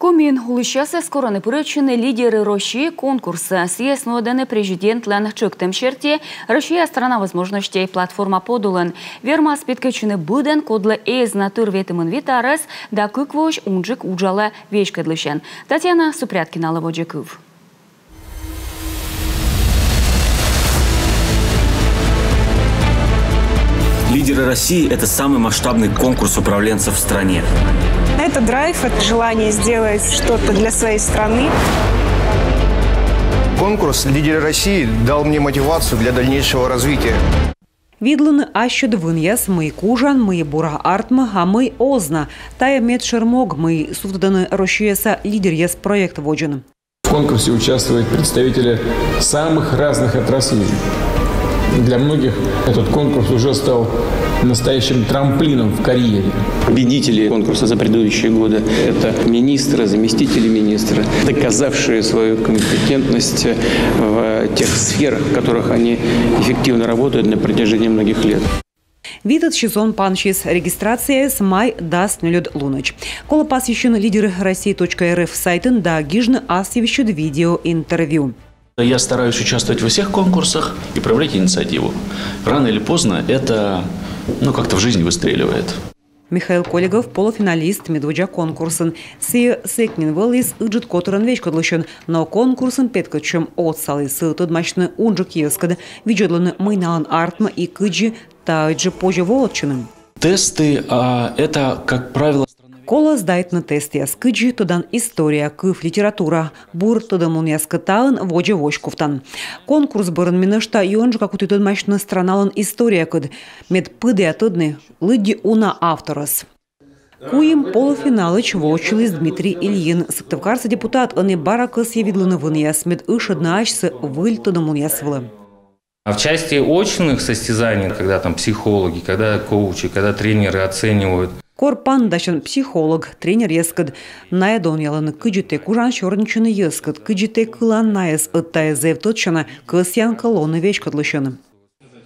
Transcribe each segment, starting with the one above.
Комин улышасы скоро неперечины лидеры России конкурса. Съесноданы президент Лен черте. Россия страна возможностей платформа подулын. Верма спиткачыны буден кодлы эз натур ветимын витарес, да кыквош унжик уджала вечкадлышен. Татьяна Супряткина Лаводжиков. Лидеры России – это самый масштабный конкурс управленцев в стране. Это драйв, это желание сделать что-то для своей страны. Конкурс «Лидеры России» дал мне мотивацию для дальнейшего развития. Відлини ащод вин'яс ми кужан, ми бура артма, а ми озна. Тая мед шермог, ми суфтаданы рощуеса лидер ес проект воджен. В конкурсе участвуют представители самых разных отраслей. Для многих этот конкурс уже стал настоящим трамплином в карьере. Победители конкурса за предыдущие годы – это министры, заместители министра, доказавшие свою компетентность в тех сферах, в которых они эффективно работают на протяжении многих лет. Витат сезон панчис. Регистрация с май даст нелюд луноч. Кола посвящен лидеры России.рф сайтын да гижны асевищут видео интервью. Я стараюсь участвовать во всех конкурсах и проявлять инициативу. Рано или поздно это ну, как-то в жизни выстреливает. Михаил Коллегов, полуфиналист медводжа конкурсын. Си секнин вылыз ыджит которын веч кодлышын, но конкурсын петкачым от салы сылтыд мачны унжик ескады, виджодлыны мыналан артма и кыджи тайджи позже волчыным. Тесты а, – это, как правило, Кола сдает на тест яскыджи, тодан история, кыв литература. Бур тодамун яскытаын воджа вошковтан. Конкурс бұрын минышта юнжы как утытын машина страналын история кыд. Мед пыды атыдны, лыдди уна авторас. Куим полуфиналыч вочилис Дмитрий Ильин. Сыктывкарса депутат аны баракыс явидлыны вын ясмед ыш однаачсы выль тодамун ясвылы. А в части очных состязаний, когда там психологи, когда коучи, когда тренеры оценивают – Корпан дашын психолог, тренер ескід. Найя донялыны күджіте кужан шорнчыны ескід, күджіте кылан найыз ыттая зевтотчана кысян колонны вечкотлышыны.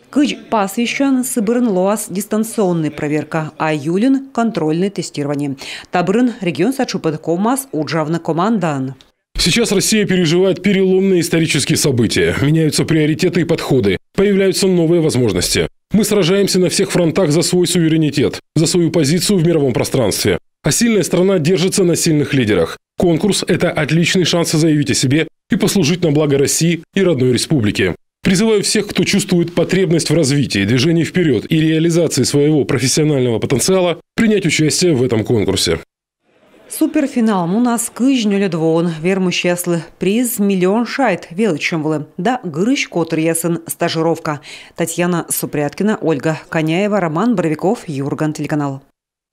Кыч посвящен Сыбырын ЛОАС дистанционный проверка, а Юлин – контрольное тестирование. Табрын регион Сачупет Комас уджавна командан. Сейчас Россия переживает переломные исторические события. Меняются приоритеты и подходы. Появляются новые возможности. Мы сражаемся на всех фронтах за свой суверенитет, за свою позицию в мировом пространстве. А сильная страна держится на сильных лидерах. Конкурс – это отличный шанс заявить о себе и послужить на благо России и родной республики. Призываю всех, кто чувствует потребность в развитии, движении вперед и реализации своего профессионального потенциала, принять участие в этом конкурсе. Суперфинал у нас кыжнёлі двон. Верму щеслы. Приз миллион шайт. Величем Да, грыщ котр ясын. Стажировка. Татьяна Супряткина, Ольга Коняева, Роман Боровиков, Юрган, телеканал.